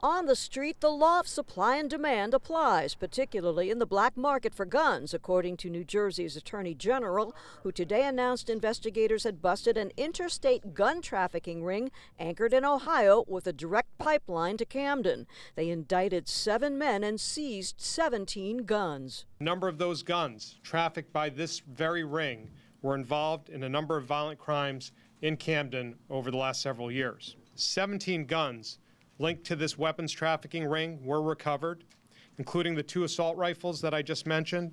On the street, the law of supply and demand applies, particularly in the black market for guns, according to New Jersey's Attorney General, who today announced investigators had busted an interstate gun trafficking ring anchored in Ohio with a direct pipeline to Camden. They indicted seven men and seized 17 guns. A number of those guns trafficked by this very ring were involved in a number of violent crimes in Camden over the last several years. 17 guns linked to this weapons trafficking ring were recovered, including the two assault rifles that I just mentioned,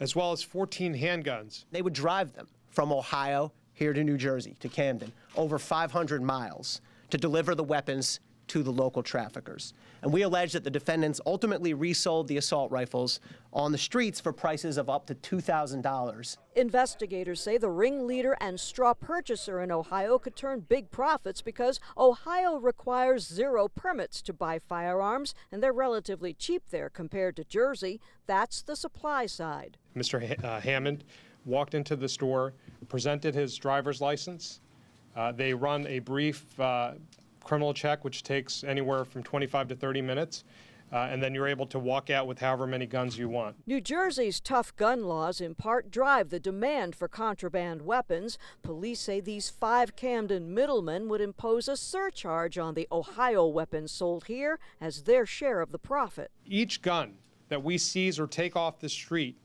as well as 14 handguns. They would drive them from Ohio here to New Jersey, to Camden, over 500 miles to deliver the weapons to the local traffickers. And we allege that the defendants ultimately resold the assault rifles on the streets for prices of up to $2,000. Investigators say the ringleader and straw purchaser in Ohio could turn big profits because Ohio requires zero permits to buy firearms, and they're relatively cheap there compared to Jersey. That's the supply side. Mr. Ha- uh, Hammond walked into the store, presented his driver's license. Uh, they run a brief uh, criminal check, which takes anywhere from 25 to 30 minutes. Uh, and then you're able to walk out with however many guns you want. New Jersey's tough gun laws in part drive the demand for contraband weapons. Police say these five Camden middlemen would impose a surcharge on the Ohio weapons sold here as their share of the profit. Each gun that we seize or take off the street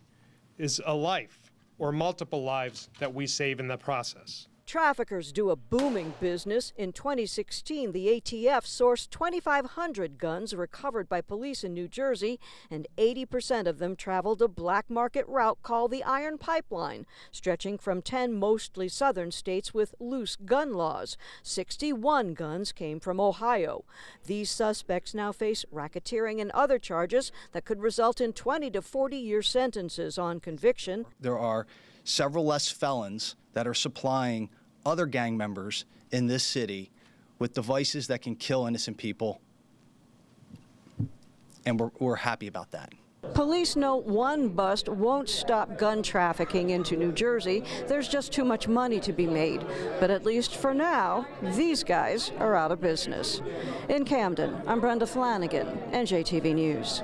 is a life or multiple lives that we save in the process. Traffickers do a booming business. In 2016, the ATF sourced 2,500 guns recovered by police in New Jersey, and 80% of them traveled a black market route called the Iron Pipeline, stretching from 10 mostly southern states with loose gun laws. 61 guns came from Ohio. These suspects now face racketeering and other charges that could result in 20 to 40 year sentences on conviction. There are several less felons that are supplying other gang members in this city with devices that can kill innocent people. And we're, we're happy about that. Police know one bust won't stop gun trafficking into New Jersey. There's just too much money to be made. But at least for now, these guys are out of business. In Camden, I'm Brenda Flanagan, NJTV News.